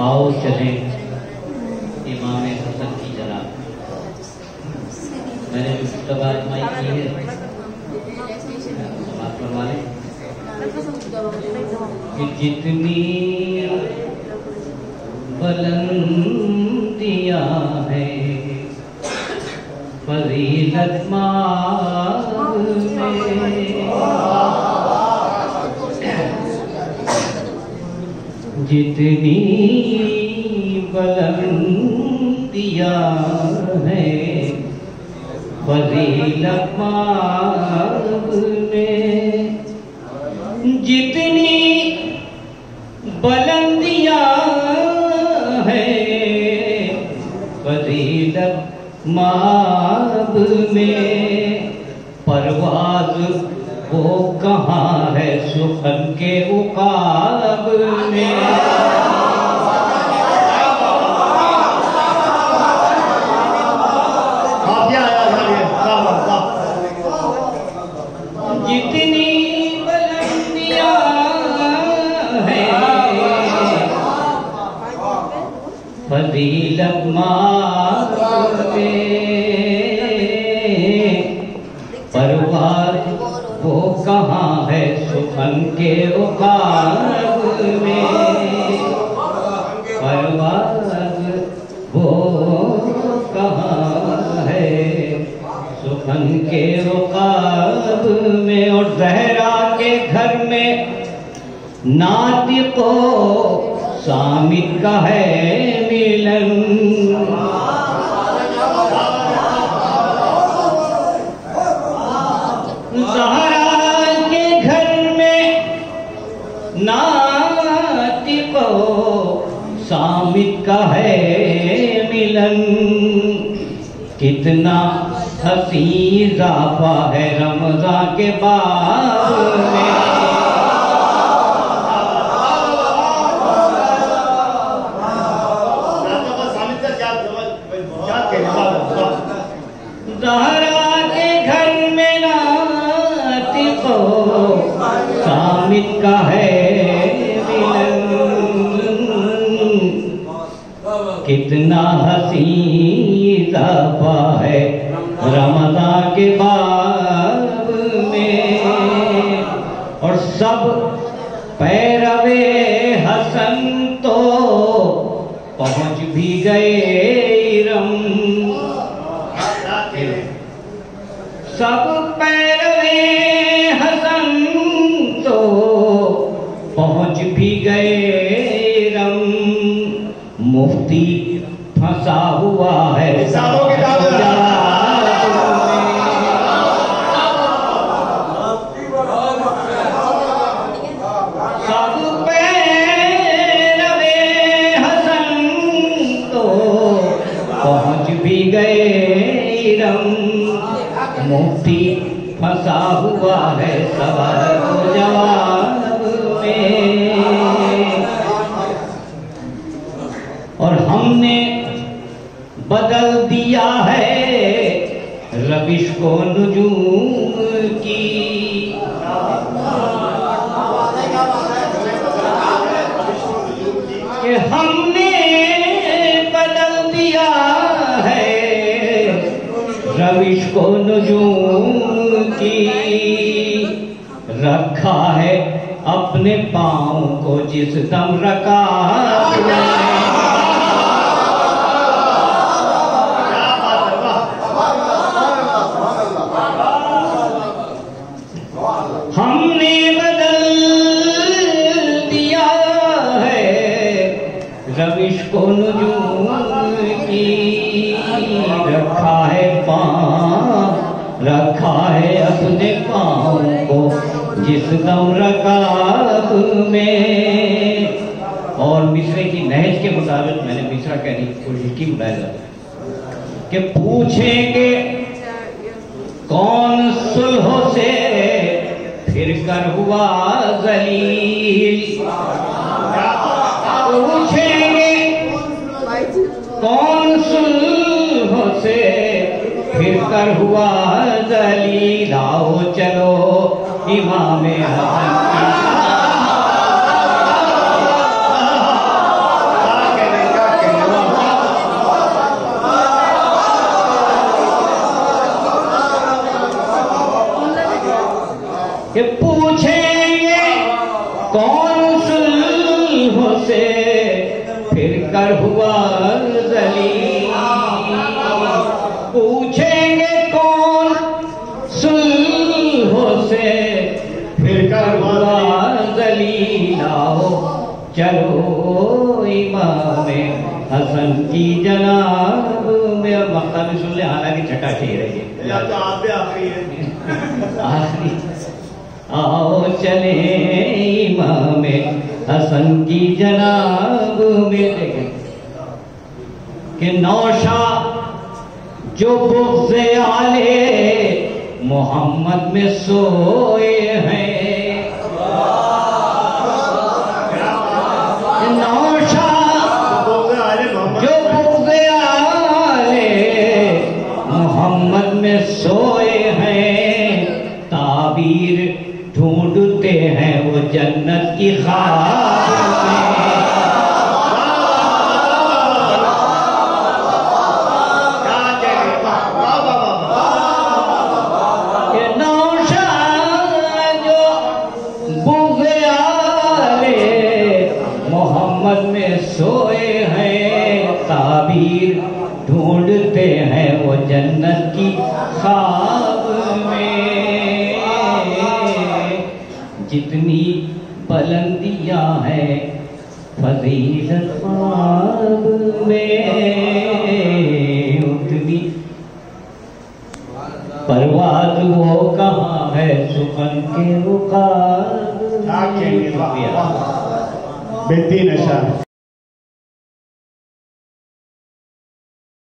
आओ चले। इमाम हसन की जरा मैंने मुस्तबा की है। समाप्त करवा लें। जितनी बुलंदियाँ है, फजीलत में। जितनी बुलंदियाँ है। फजीलत मांग में जितनी बुलंदियाँ हैं फजीलत माब में परवाज वो कहाँ है सुखन के उकाब में? कहाँ है सुखन के उकाब में। परवार, वो कहाँ है? सुखन के उकाब में और जहरा के घर में नातिको सामित का है मिलन। हसी इजाफा है रमजा के बाद में का घर में सामित का है कितना हसी इजाफा है रमजा के बाब में। और सब पैरवे हसन तो पहुँच भी गए रम सब मुफ्ती फंसा हुआ है। सालों के दादा। सब पैरवे हसन तो पहुँच भी गए रम मुफ्ती फंसा हुआ है सवाल को जवाब को की? कि हमने बदल दिया है। रविश को नजूम की? रखा है अपने पाँव को जिस दम रखा जिस दम रकाब में। और मिसरे की नहज के मुताबिक मैंने मिसरा कहने की कोशिश की बुलाया कि पूछेंगे, कौन सुलह से फिर कर हुआ जलील? पूछेंगे, कौन सुलह से फिर कर हुआ जलील? आओ चलो। इमाम हसन चलो इमाम हसन की जनाब में अब मक्ता भी सुन ले हालाँकि छठा शेर है। या तो आप भी आखिरी है। आखिरी। आओ चले इमाम हसन की जनाब में देखें कि नौशा जो बुग्ज़े आले मोहम्मद में सोए हैं। ढूंढते हैं वो जन्नत की ताबीर ढूंढते हैं वो जन्नत की ख्वाब जितनी बुलंदियाँ हैं फजीलत ख्वाब में उतनी। परवाद वो कहाँ है सुखन के रुका बेहतरीन अशार